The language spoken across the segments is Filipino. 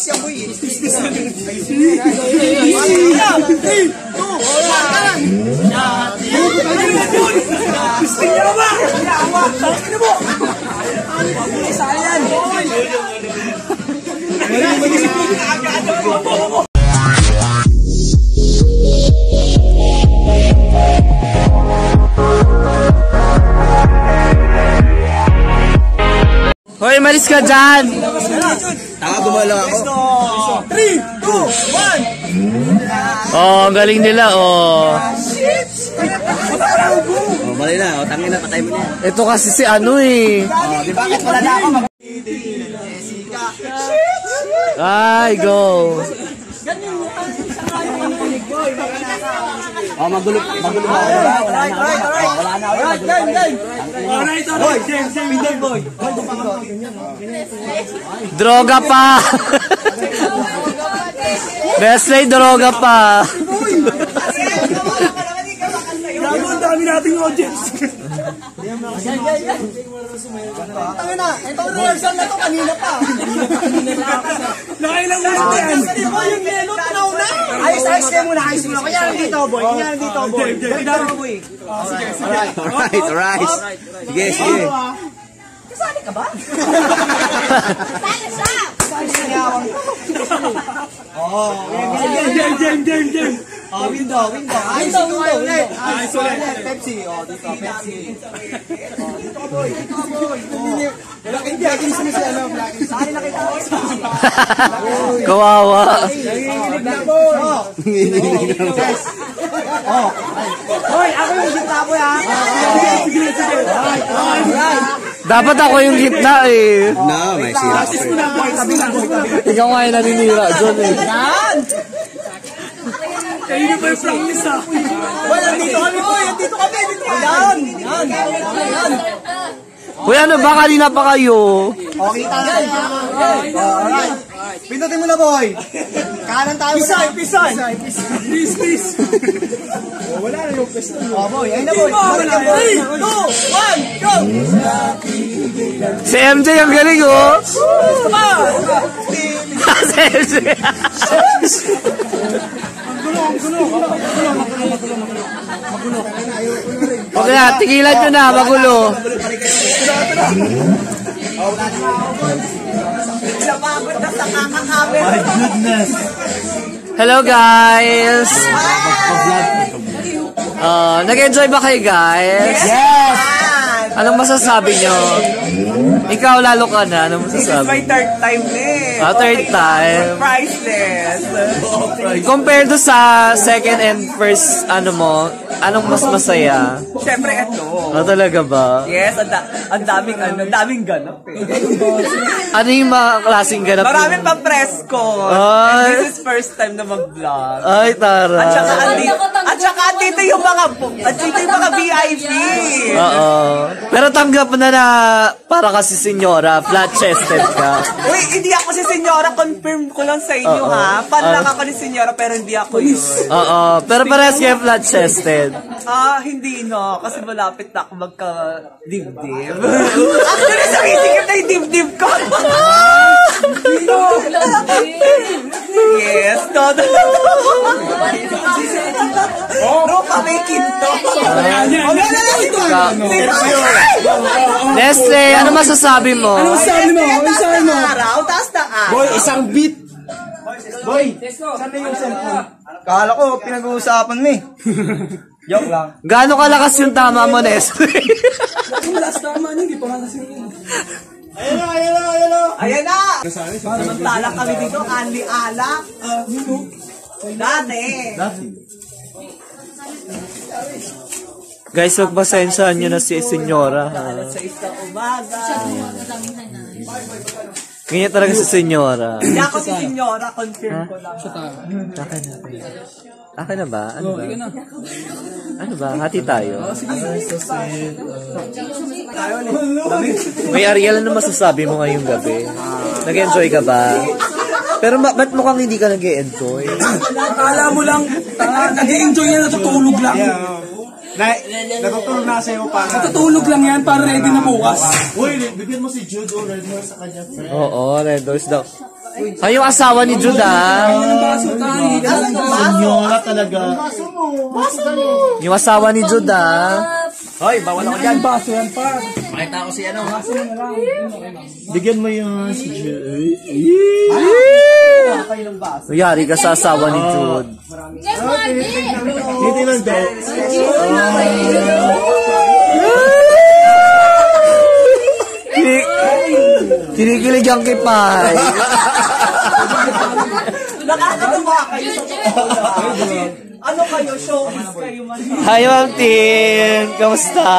Kiss yan, boy. Hoy, malis ka dyan! Taka, gumalaw ako. Oh, ang galing nila, oh. Oh, mali na. O, tangin na, patay mo na. Ito kasi si ano eh. Oh, di bakit wala na ako? Ay, go. Oh, magulo, magulo na ako. Wala na ako. Oh, wala na ako. Alright, alright. James, James, James. Boy, Droga pa. Wesley, droga pa. Gago, ang dami nating audience. tangin na. Ito rehearsal na to kanina pa. Nakailang ulit yan. yung yelo. Ayos, ayos kayo muna, ayos muna. Kanya lang dito, boy. Kanya lang dito, boy. Dito ako, boy. Alright, alright, alright. Sige, sige. Kasali ka ba? Oh, James, James, James, James, James. Oh, window, window. Ayos, window, ulit. Ayos, ulit. Pepsi, oh, dito, Pepsi. Oh, dito boy. Dito boy. Oh. Black and Black and si ano, Black and Saan nakita ko? Kawawa. Nanginginig na, boy. Oh. Yes. Oh. Hoy, ako yung gitna, boy, ha? Sige, sige. Alright. Dapat ako yung gitna eh. No, may sira. Ikaw nga yung naninira dyan eh. Yan! Kayo ba yung practice ah? Boy, nandito kami, boy. Nandito kami, nandito kami. Yan! Yan! Yan! Uy, ano ba? Kanina pa kayo. Kita na. Oh, alright. Pindutin mo na, boy. Kanan tayo. Pisay, pisay. Please, please. Oh, boy. Ayun na, boy. Ka, boy. 3, 2, 1, go! Si MJ ang galing oh. si MJ. Okay na, tigilan nyo na, magulo. Napagod na sa kakakamera. Hello guys. Uh, nag-enjoy ba kayo guys? Yes! Anong masasabi nyo? Ikaw lalo ka na, anong masasabi? My third time na eh. Ah, third time. Priceless. Compared to sa second and first, ano mo, anong mas masaya? Siyempre ito. Ah, talaga ba? Yes, ang, da- ang daming ano, ang daming ganap eh. Ano yung mga klaseng ganap? Maraming pa presko. Ay. And this is first time na mag-vlog. Ay, tara. At saka andito, at saka andito yung mga, at dito yung mga VIP. Oo. Pero tanggap mo na na para kasi senyora, flat-chested ka. Uy, hindi ako si Senyora, confirm ko lang sa inyo Oo. ha. Fan lang Ah. ako ni Senyora pero hindi ako yun. Oo. Pero parehas kayo flat-chested. Ah, hindi no. Kasi malapit na ako magka-dibdib. Actually, sumisikip na yung dibdib ko. yes, no, no. Bro, kami kinto. Ka- Nestle, ano masasabi mo? Ano sabi mo? Ano sabi mo? Araw, taas na ah. Boy, isang beat. Boy, saan na yung cellphone? Kala ko, pinag-uusapan mo eh. Joke lang. Gaano kalakas yung tama mo, Nestle? Yung last tama niya, hindi pa nga kasi yun. Ayan na! Samantala kami dito, Anli Alak. Dati. Guys, huwag pasensyahan nyo na si senyora. ha? Sa isang umaga. Ganyan talaga si senyora. Hindi ako si Senyora, confirm ko lang. Akin na. Akin na ba? Ano ba? Ano ba? Hati tayo. May Ariel, ano masasabi mo ngayong gabi? Nag-enjoy ka ba? Pero ba- ba't mukhang hindi ka nag-enjoy? Akala mo lang, tanga, nag-enjoy yan, natutulog lang. Na, natutulog na sa'yo pa. Natutulog lang yan para ready na bukas. Uy, bigyan mo si Jude already sa kanya. Oo, Red Doors daw. Ay, yung asawa ni Jude, ah. Senyora talaga. Yung asawa ni Jude, ah. Hoy, bawal ako dyan. Baso yan pa. Pakita ko si ano. Bigyan mo yun si Jay. Yari ka sa asawa ni Jude. Hindi lang daw. Kini- Kinikilig ang kipay. Nakakatawa kayo sa Ano kayo? Showbiz kayo man. Hi, Ma'am Tin! Kamusta?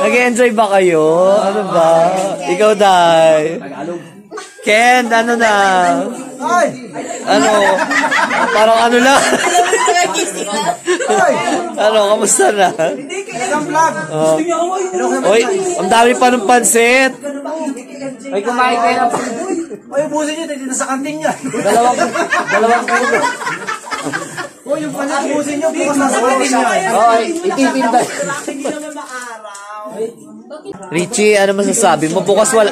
Nag-enjoy ba kayo? Ano ba? Ikaw, Day. Ken, ano na? Ano? Parang ano lang? ano, kamusta na? Oh. Oy, ang dami pa ng pansit. Ay, kumain kayo na. Hoy, ubusin nyo. Dito sa kantin yan. Dalawang, dalawang kilo. Hoy, yung pala, ubusin nyo. Bukas na sa kantin yan. Okay, ititinda. Richie, ano masasabi mo? Bukas wala.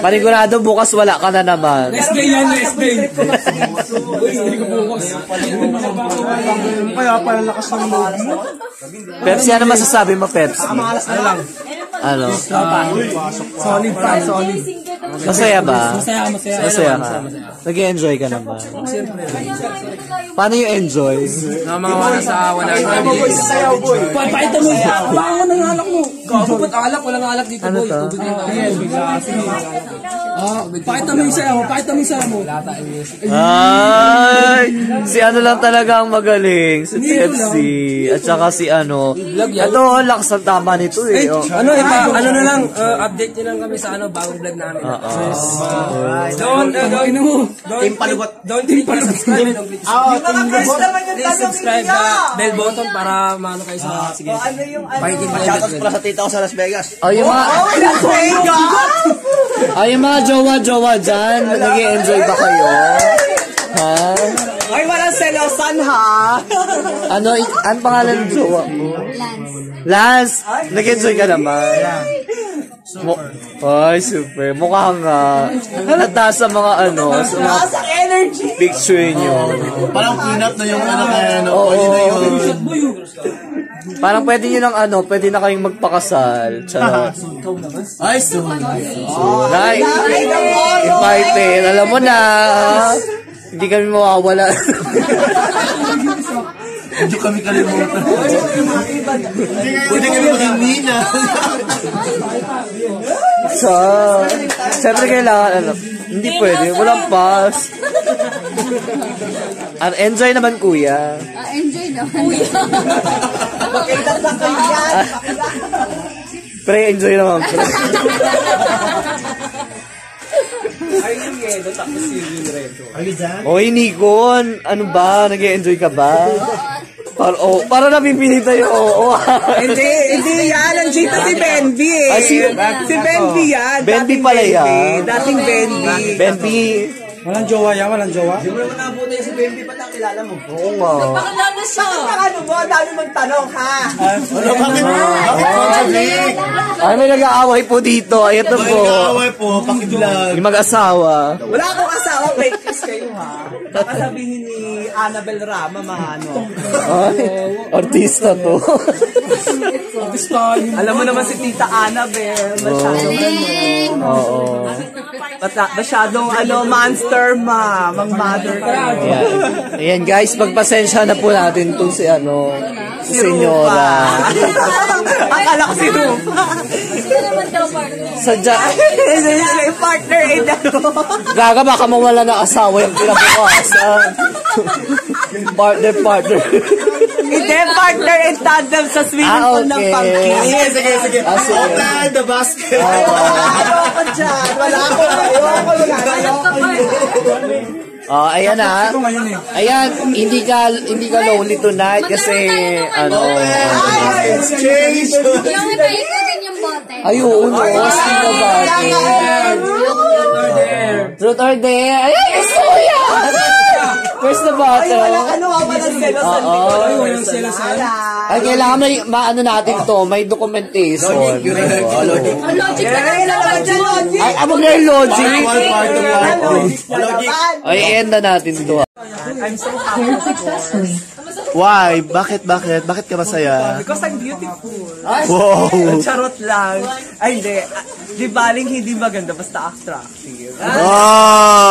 Panigurado, bukas wala ka na naman. Next day yan, next day. Ko bukas. Kaya pala lakas ng loob mo. Pepsi, ano masasabi mo, Pepsi? Ano? Solid pa, solid. Masaya ba? Masaya, masaya. Masaya ka? Nag-enjoy ka naman? Paano yung enjoy? Mga mga wala sa wala sa Pa, pakita mo. Bangon ng alak mo. Ba't alak? Walang alak dito, Ano boy. to? Tubig lang tayo. Sige. Ah, pakita mo yung saya mo. Pakita mo yung saya mo. Ay! Si ano lang talaga ang magaling. Si Pepsi. At saka si ano. Ito, lakas ang tama nito eh. oh. Ano, ano na lang, uh, update nyo lang kami sa ano, bagong vlog namin. Don't, uh, don't, don't, Team palubot. don't click na subscribe. Don't click Yung mga girls naman yung tanong subscribe na bell button para maano kayo sa sige. Ano yung ano? Mo Shoutout pala sa tita ko sa Las Vegas. Oh, yung mga, Oh, Las Vegas! ay, yung mga jowa-jowa dyan, nag enjoy ba kayo? Ha? Ay, walang selosan ha. Ano, ano pangalan ng jowa mo? Lance. Lance, nag-enjoy ka naman. Super. Ay, super. Mukha nga. Halata sa mga ano, sa mga Sa energy. picture nyo. Parang peanut na yung ano kaya ano. Oo. Pwede na yun. Parang pwede nyo ng ano, pwede na kayong magpakasal. Charot. Ay, so. Right? Invited. Alam mo na. Hindi kami mawawala. Medyo kami kalimutan. Pwede kami maging nina. so, siyempre kailangan, ano, hindi pwede. Walang pass. An enjoy naman, kuya. Ah, enjoy naman. Kuya. Magkaitan kayo yan. Pre, enjoy naman, pre. Ay, yung yelo, tapos yung reto. Oy, Nikon, ano ba? nag-enjoy ka ba? Para, oh, para napipili tayo. Oo. Oh, Hindi, hindi yan. Nandito si Benby eh. Ah, si- si Benby yan. Benby Dating pala yan. Dating Benby. Benby. Walang jowa yan, walang jowa. Hindi mo naman nabuti si Benby, ba't ang kilala mo? Oo nga. Pakilala siya. Ang ano mo, ang dami magtanong ha. Ano, bakit? Bakit contradict? Ay, may nag-aaway po dito. Ay, ito Bakit po. kaaway po? Pakiblog. Yung mag-asawa. Wala akong asawa, fake news kayo ha. Baka sabihin ni Annabel Rama, mga ano. Ay, artista to. Alam mo naman si Tita Annabel, masyadong ano. Oo. Mata- masyadong ano, monster ma, mang mother ka. Ayan. Ayan guys, pagpasensya na po natin itong si ano, si senyora. Akala ko si Rupa. Sino naman daw partner? Sadya, May partner in ano. gaga baka mawala na asawa yung pinabukasan. partner, partner. Hindi, partner in tandem sa swimming Ah, pool ng okay. Pangkis. Sige, sige, sige. Ah, sige. Open the basket. Ayoko dyan. Wala ako. Ayoko yan. Ayoko Oh, ayan na. Ayan, hindi ka hindi ka lonely tonight kasi ano. Exchange. Yung hitayin ko din yung bote. Ay, oo, no. Speak about it. Truth or dare. Ay, yan. Where's the Ay, wala bottle? ano, wala si selosan Oo. ko. Ay, walang sila sa Ay, kailangan may, maano natin to, may documentation. Ang logic na lang naman dyan. Ay, amo nga yung logic. One. Ay, end na natin to. I'm so happy. Why? Bakit, bakit? Bakit ka masaya? Because I'm beautiful. Wow! Charot lang. Ay, hindi. Ah, Di baling hindi maganda, basta attractive. Oh!